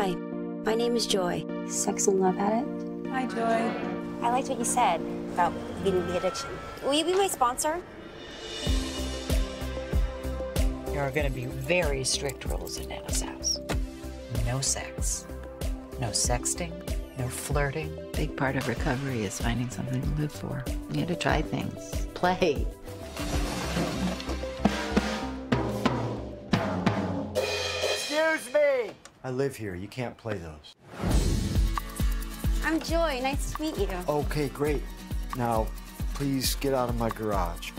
Hi, my name is Joy. Sex and love addict. Hi, Joy. I liked what you said about beating the addiction. Will you be my sponsor? There are going to be very strict rules in Nana's house. No sex, no sexting, no flirting. Big part of recovery is finding something to live for. You have to try things, play. I live here. You can't play those. I'm Joy. Nice to meet you. Okay, great. Now, please get out of my garage.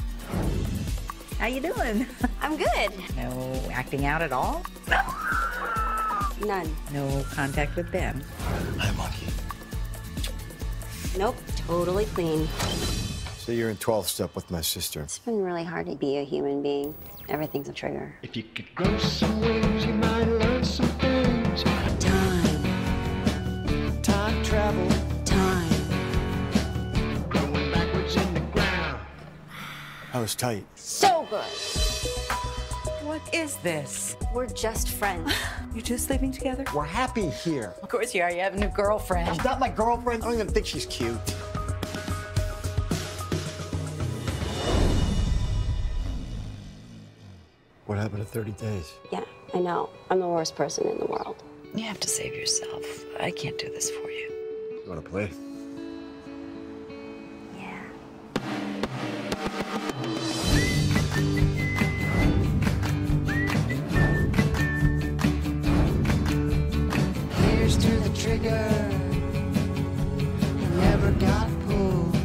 How you doing? I'm good. No acting out at all? None. No contact with Ben? Hi, Monkey. Nope. Totally clean. So you're in 12 step with my sister. It's been really hard to be a human being. Everything's a trigger. If you could grow some wings, you might learn some travel. Time. Growing backwards in the ground. I was tight. So good. What is this? We're just friends. You just living together? We're happy here. Of course you are. You have a new girlfriend. She's not my girlfriend. I don't even think she's cute. What happened to 30 days? yeah, I know. I'm the worst person in the world. You have to save yourself. I can't do this for you. You want to play? Yeah. Here's to the trigger. Never got pulled.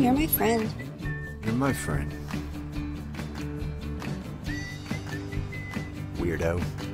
You're my friend. You're my friend. Weirdo.